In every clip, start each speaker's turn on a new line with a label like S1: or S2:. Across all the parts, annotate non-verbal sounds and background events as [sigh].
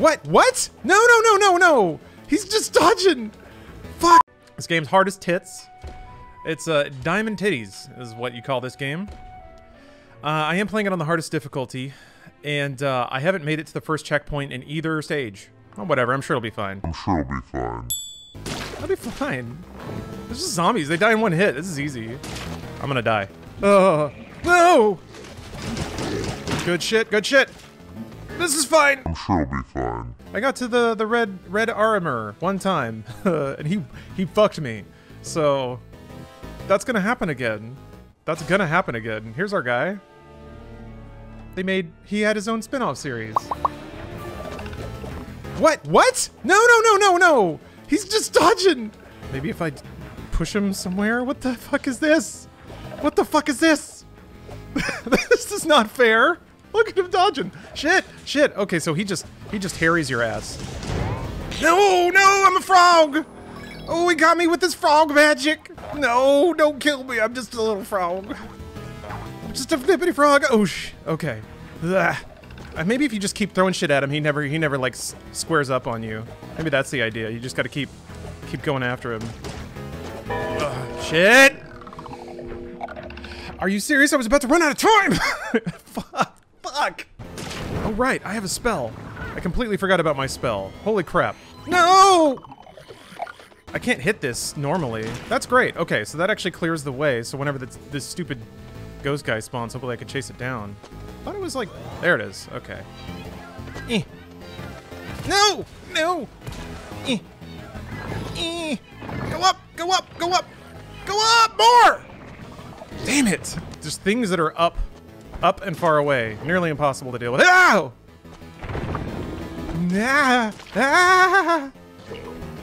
S1: What? What? No, no, no, no, no. He's just dodging. Fuck. This game's hard as tits. It's uh, Diamond Titties is what you call this game. Uh, I am playing it on the hardest difficulty, and uh, I haven't made it to the first checkpoint in either stage. Oh, whatever, I'm sure it'll be fine. I'm sure it'll be fine. I'll be fine. It's just zombies. They die in one hit. This is easy. I'm gonna die. Oh, no! Good shit, good shit. This is fine. I'm sure it'll be fine. I got to the the red Red Arremer one time, [laughs] and he he fucked me. So that's gonna happen again. That's gonna happen again. Here's our guy. They made he had his own spin-off series. What? What? No, no, no, no, no! He's just dodging! Maybe if I push him somewhere? What the fuck is this? What the fuck is this? [laughs] this is not fair! Look at him dodging. Shit, shit. Okay, so he just he just harries your ass. No, no, I'm a frog. Oh, he got me with his frog magic. No, don't kill me. I'm just a little frog. I'm just a flippity frog. Oh, sh okay. Ugh. Uh, maybe if you just keep throwing shit at him, he never he never like squares up on you. Maybe that's the idea. You just got to keep keep going after him. Ugh, shit. Are you serious? I was about to run out of time. [laughs] Fuck. Oh, right. I have a spell. I completely forgot about my spell. Holy crap. No! I can't hit this normally. That's great. Okay, so that actually clears the way. So whenever this, this stupid ghost guy spawns, hopefully I can chase it down. I thought it was like... There it is. Okay. Eh. No! No! Eh. Eh. Go up! Go up! Go up! Go up! More! Damn it! There's things that are up up and far away. Nearly impossible to deal with. Ow! Ah, ah,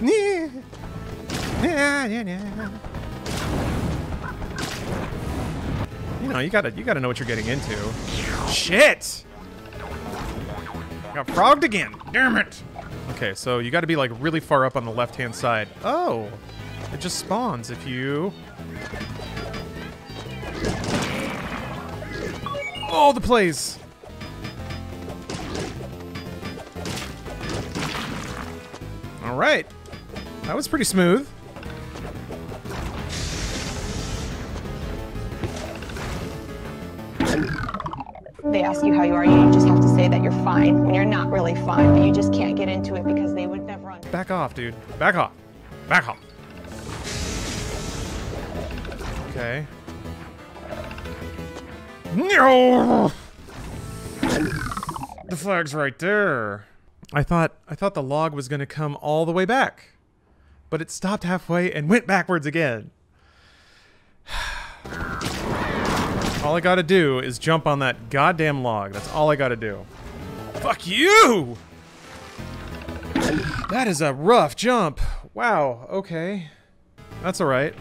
S1: yeah, yeah, yeah. You know, you gotta you gotta know what you're getting into. Shit! Got frogged again. Damn it! Okay, so you gotta be like really far up on the left hand side. Oh! It just spawns if you all the plays. All right. That was pretty smooth. They ask you how you are, you just have to say that you're fine when you're not really fine, but you just can't get into it because they would never. Back off, dude. Back off. Back off. Okay. No! The flag's right there. I thought I thought the log was going to come all the way back. But it stopped halfway and went backwards again. [sighs] all I got to do is jump on that goddamn log. That's all I got to do. Fuck you! That is a rough jump. Wow, okay. That's alright.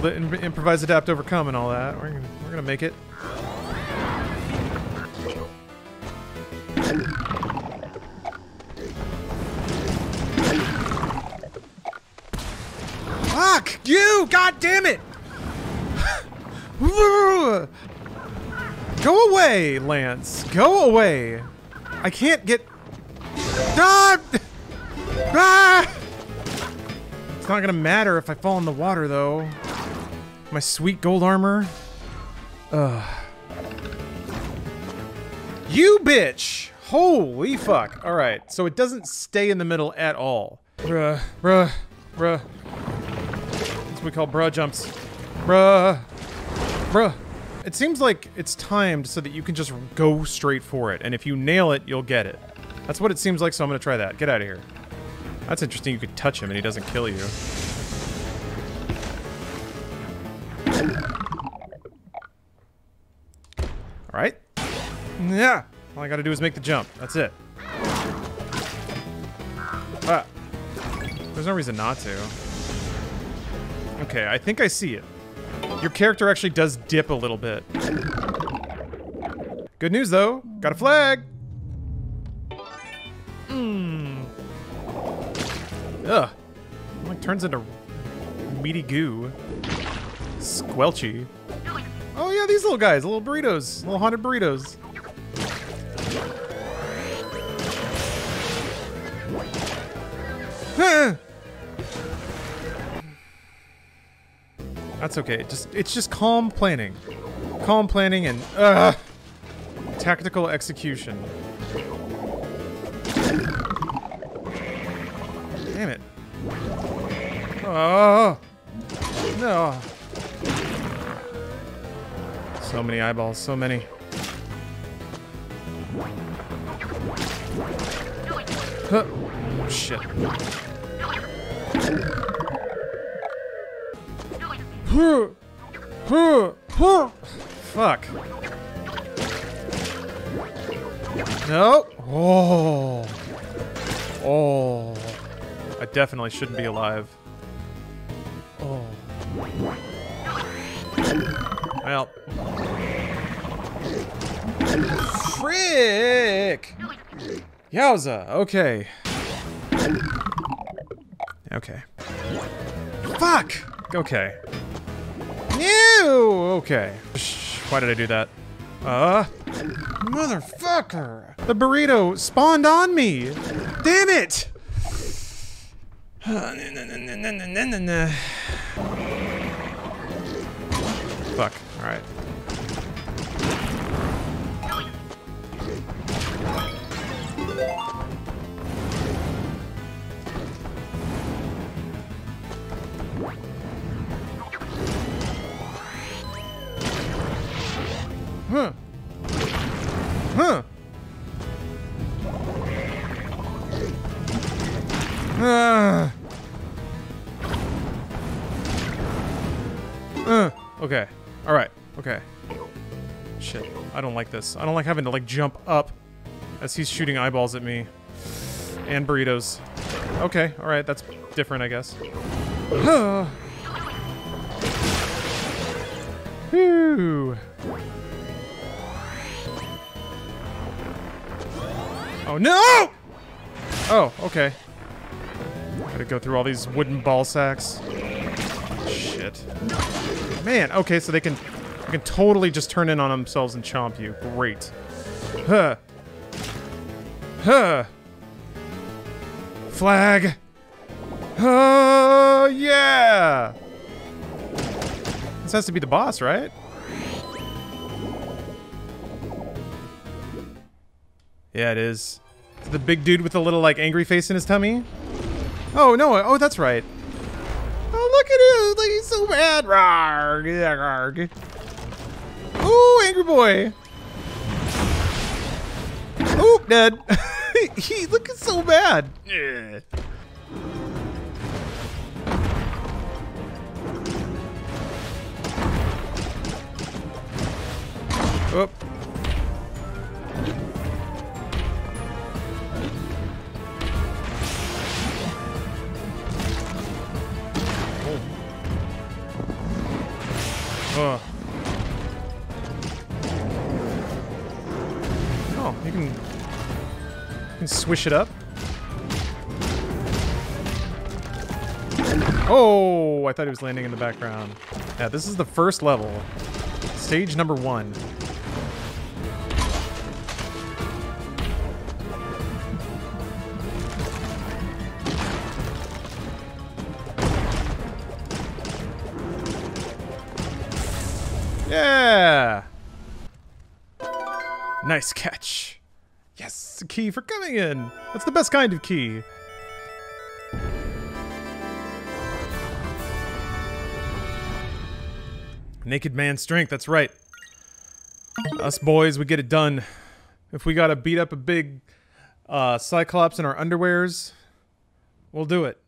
S1: The improvise, adapt, overcome, and all that. We're gonna we're gonna make it. Fuck you! God damn it! Go away, Lance. Go away. I can't get. Ah! Ah! It's not gonna matter if I fall in the water, though. My sweet gold armor. Ugh. You bitch! Holy fuck. Alright, so it doesn't stay in the middle at all. Bruh, bruh, bruh. That's what we call bruh jumps. Bruh, bruh. It seems like it's timed so that you can just go straight for it, and if you nail it, you'll get it. That's what it seems like, so I'm gonna try that. Get out of here. That's interesting, you could touch him and he doesn't kill you. All I gotta do is make the jump. That's it. Ah. There's no reason not to. Okay, I think I see it. Your character actually does dip a little bit. Good news, though. Got a flag! Mmm. Ugh. It like, turns into meaty goo. Squelchy. Oh yeah, these little guys. Little burritos. Little haunted burritos. That's okay. Just it's just calm planning, calm planning, and uh, tactical execution. Damn it! Oh no! So many eyeballs. So many. Oh, huh. Huh? Huh? Fuck. No. Oh. Oh. I definitely shouldn't be alive. Oh. Well. Frick! Yowza! Okay. Okay. Fuck! Okay. Ew! Okay. why did I do that? Uh... Motherfucker! The burrito spawned on me! Damn it! [sighs] Fuck. Alright. Huh. Huh. Ah. Uh. Okay. All right. Okay. Shit. I don't like this. I don't like having to like jump up as he's shooting eyeballs at me. And burritos. Okay, alright, that's different, I guess. [sighs] Whew. Oh, no! Oh, okay. Gotta go through all these wooden ball sacks. Shit. Man, okay, so they can, they can totally just turn in on themselves and chomp you. Great. Huh. Huh. Flag. Oh, uh, yeah! This has to be the boss, right? Yeah, it is. It's the big dude with the little, like, angry face in his tummy. Oh, no. Oh, that's right. Oh, look at him. Like, he's so mad. Rawr. Ooh, angry boy. Oop, dead. [laughs] [laughs] He's looking so bad. Yeah. Oh. Oh, you oh, can and swish it up. Oh, I thought he was landing in the background. Yeah, this is the first level. Stage number one. Yeah! Nice catch. Yes, a key for coming in. That's the best kind of key. Naked man strength, that's right. Us boys, we get it done. If we gotta beat up a big uh, Cyclops in our underwears, we'll do it.